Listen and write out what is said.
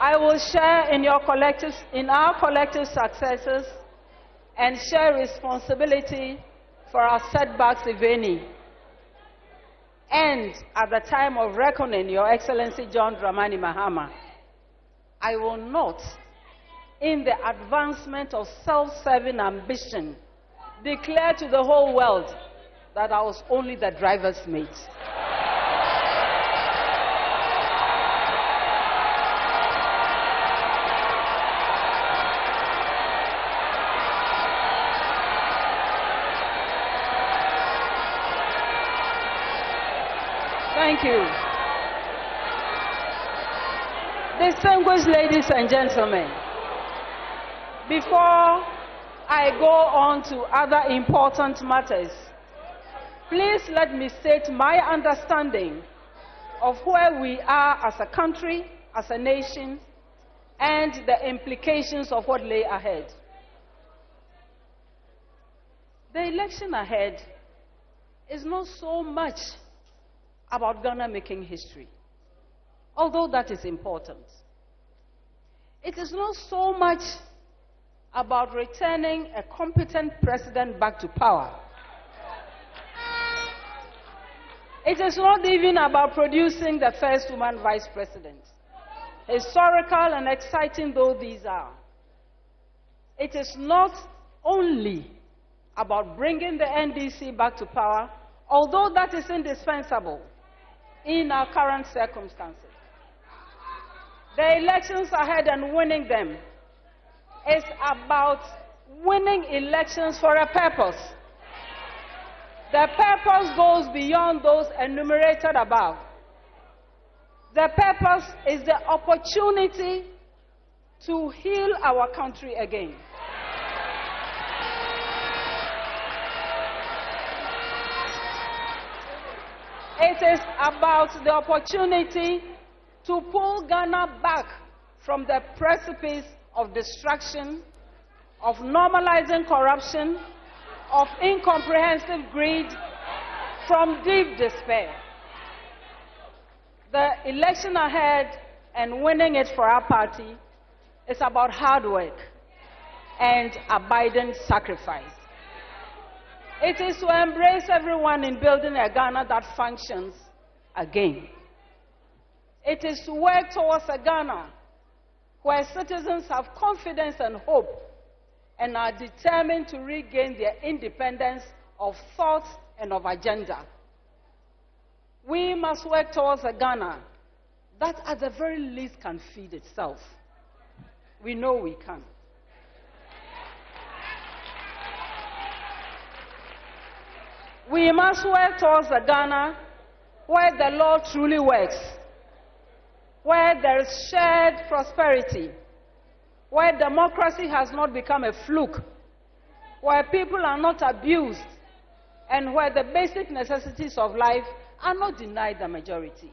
I will share in, your collective, in our collective successes and share responsibility for our setbacks, if any. And at the time of reckoning, Your Excellency John Dramani Mahama, I will not, in the advancement of self serving ambition, declare to the whole world that I was only the driver's mate. Thank you. Distinguished ladies and gentlemen, before I go on to other important matters, please let me state my understanding of where we are as a country, as a nation, and the implications of what lay ahead. The election ahead is not so much about Ghana making history, although that is important. It is not so much about returning a competent president back to power. It is not even about producing the first woman vice president. Historical and exciting though these are, it is not only about bringing the NDC back to power, although that is indispensable in our current circumstances. The elections ahead and winning them is about winning elections for a purpose. The purpose goes beyond those enumerated above. The purpose is the opportunity to heal our country again. It is about the opportunity to pull Ghana back from the precipice of destruction, of normalizing corruption, of incomprehensive greed, from deep despair. The election ahead and winning it for our party is about hard work and abiding sacrifice. It is to embrace everyone in building a Ghana that functions again. It is to work towards a Ghana where citizens have confidence and hope and are determined to regain their independence of thought and of agenda. We must work towards a Ghana that, at the very least, can feed itself. We know we can. We must work towards a Ghana where the law truly works, where there is shared prosperity, where democracy has not become a fluke, where people are not abused, and where the basic necessities of life are not denied the majority.